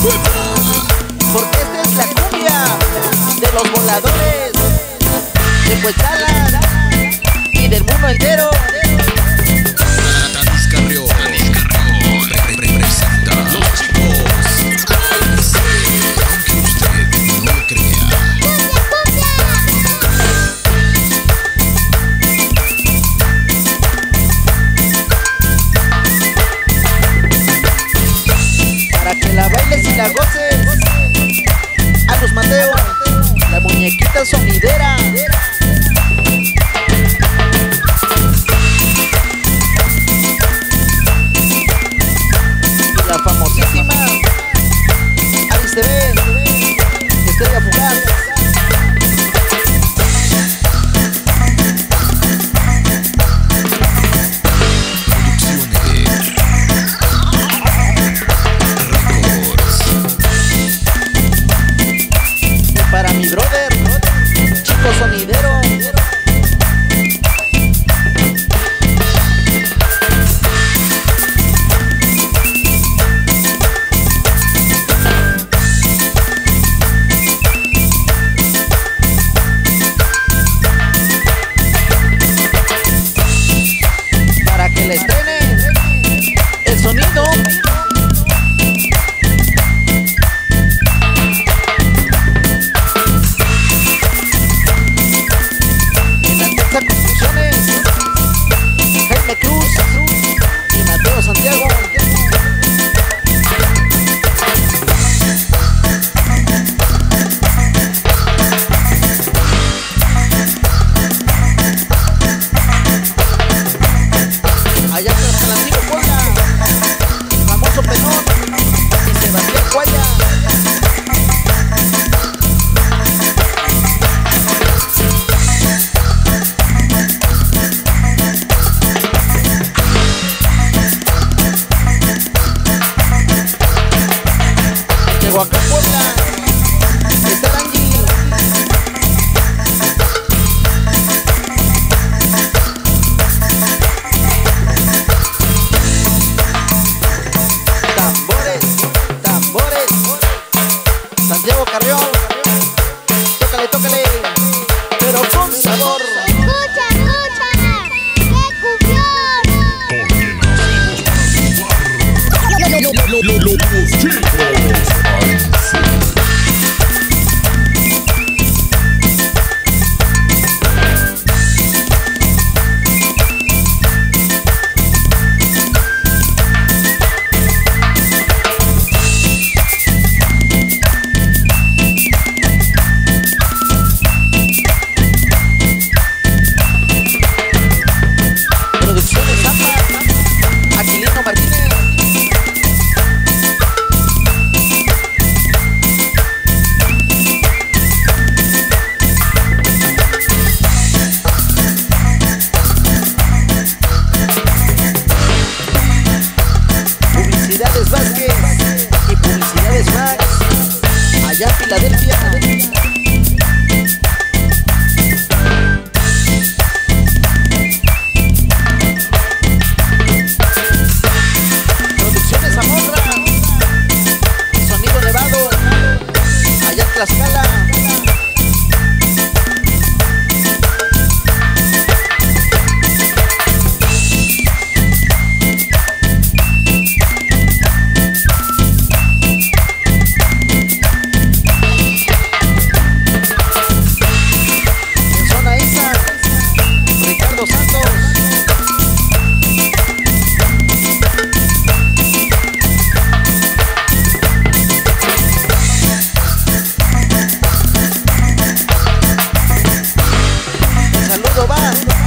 Porque esta es la cumbia de los voladores, de Puestrala y del mundo entero. Para que la bailes y la goces. A los Mateo, la muñequita sonidera. Waka. 走吧。